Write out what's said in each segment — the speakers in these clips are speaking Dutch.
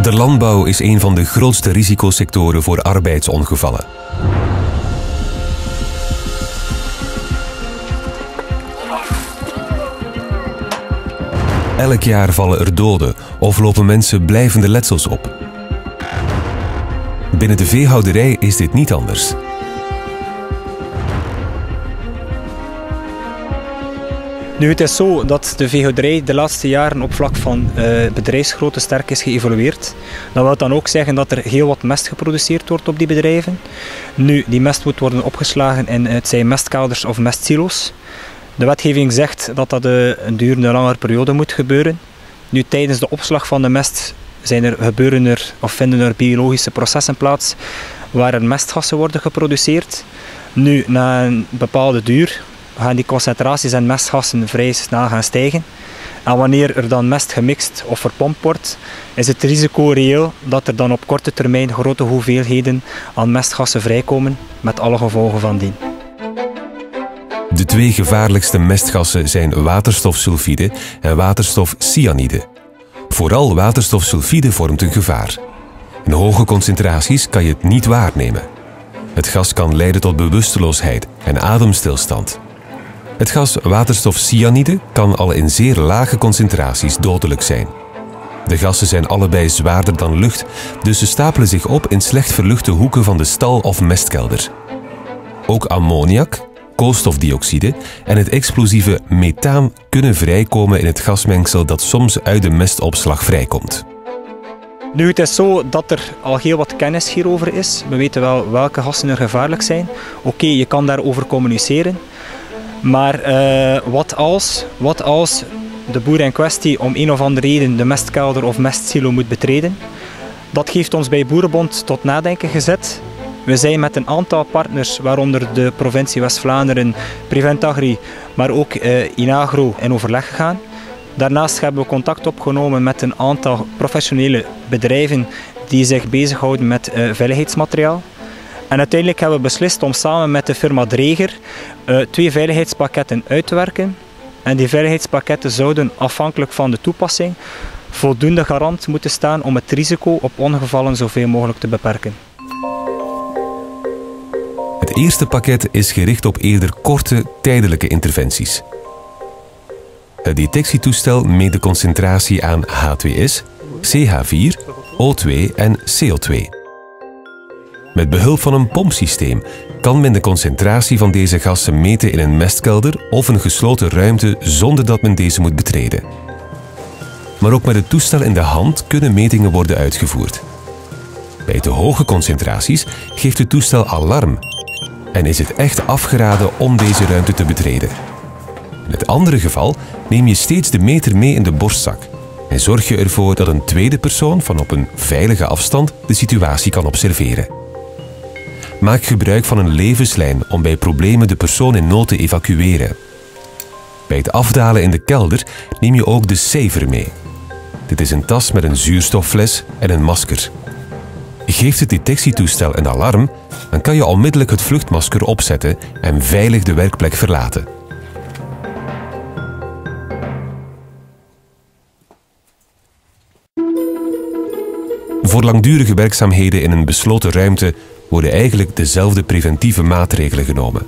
De landbouw is een van de grootste risicosectoren voor arbeidsongevallen. Elk jaar vallen er doden of lopen mensen blijvende letsels op. Binnen de veehouderij is dit niet anders. Nu, het is zo dat de veehouderij de laatste jaren op vlak van uh, bedrijfsgrootte sterk is geëvolueerd. Dat wil dan ook zeggen dat er heel wat mest geproduceerd wordt op die bedrijven. Nu, die mest moet worden opgeslagen in het zijn mestkaders of mestsilo's. De wetgeving zegt dat dat een durende langere periode moet gebeuren. Nu, tijdens de opslag van de mest zijn er, gebeuren er of vinden er biologische processen plaats waar er mestgassen worden geproduceerd. Nu, na een bepaalde duur gaan die concentraties en mestgassen vrij snel gaan stijgen. En wanneer er dan mest gemixt of verpompt wordt, is het risico reëel dat er dan op korte termijn grote hoeveelheden aan mestgassen vrijkomen, met alle gevolgen van dien. De twee gevaarlijkste mestgassen zijn waterstofsulfide en waterstofcyanide. Vooral waterstofsulfide vormt een gevaar. In hoge concentraties kan je het niet waarnemen. Het gas kan leiden tot bewusteloosheid en ademstilstand. Het gas waterstofcyanide kan al in zeer lage concentraties dodelijk zijn. De gassen zijn allebei zwaarder dan lucht, dus ze stapelen zich op in slecht verluchte hoeken van de stal of mestkelder. Ook ammoniak, koolstofdioxide en het explosieve methaan kunnen vrijkomen in het gasmengsel dat soms uit de mestopslag vrijkomt. Nu, het is zo dat er al heel wat kennis hierover is. We weten wel welke gassen er gevaarlijk zijn. Oké, je kan daarover communiceren. Maar uh, wat, als, wat als de boer in kwestie om een of andere reden de mestkelder of mestsilo moet betreden? Dat heeft ons bij Boerenbond tot nadenken gezet. We zijn met een aantal partners, waaronder de provincie West-Vlaanderen, Preventagri, maar ook uh, Inagro, in overleg gegaan. Daarnaast hebben we contact opgenomen met een aantal professionele bedrijven die zich bezighouden met uh, veiligheidsmateriaal. En uiteindelijk hebben we beslist om samen met de firma Dreger uh, twee veiligheidspakketten uit te werken. En die veiligheidspakketten zouden afhankelijk van de toepassing voldoende garant moeten staan om het risico op ongevallen zoveel mogelijk te beperken. Het eerste pakket is gericht op eerder korte, tijdelijke interventies. Het detectietoestel meet de concentratie aan H2S, CH4, O2 en CO2. Met behulp van een pompsysteem kan men de concentratie van deze gassen meten in een mestkelder of een gesloten ruimte zonder dat men deze moet betreden. Maar ook met het toestel in de hand kunnen metingen worden uitgevoerd. Bij te hoge concentraties geeft het toestel alarm en is het echt afgeraden om deze ruimte te betreden. In het andere geval neem je steeds de meter mee in de borstzak en zorg je ervoor dat een tweede persoon van op een veilige afstand de situatie kan observeren. Maak gebruik van een levenslijn om bij problemen de persoon in nood te evacueren. Bij het afdalen in de kelder neem je ook de saver mee. Dit is een tas met een zuurstoffles en een masker. Geeft het detectietoestel een alarm, dan kan je onmiddellijk het vluchtmasker opzetten en veilig de werkplek verlaten. Voor langdurige werkzaamheden in een besloten ruimte worden eigenlijk dezelfde preventieve maatregelen genomen.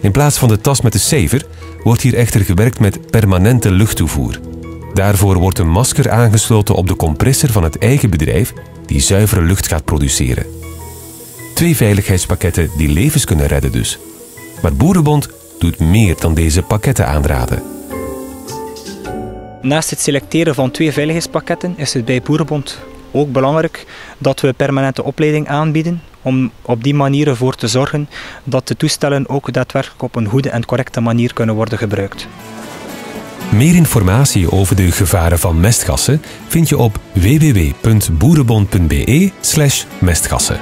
In plaats van de tas met de saver wordt hier echter gewerkt met permanente luchttoevoer. Daarvoor wordt een masker aangesloten op de compressor van het eigen bedrijf die zuivere lucht gaat produceren. Twee veiligheidspakketten die levens kunnen redden dus. Maar Boerenbond doet meer dan deze pakketten aanraden. Naast het selecteren van twee veiligheidspakketten is het bij Boerenbond ook belangrijk dat we permanente opleiding aanbieden om op die manier ervoor te zorgen dat de toestellen ook daadwerkelijk op een goede en correcte manier kunnen worden gebruikt. Meer informatie over de gevaren van mestgassen vind je op www.boerenbond.be/mestgassen.